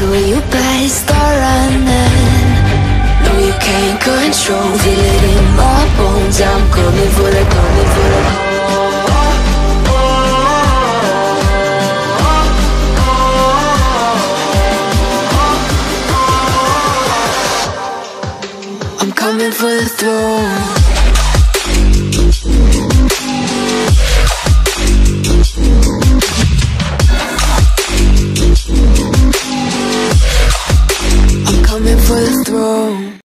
So you better start running. No, you can't control Feel it in my bones. I'm coming for the, coming for the I'm coming for the throne overthrow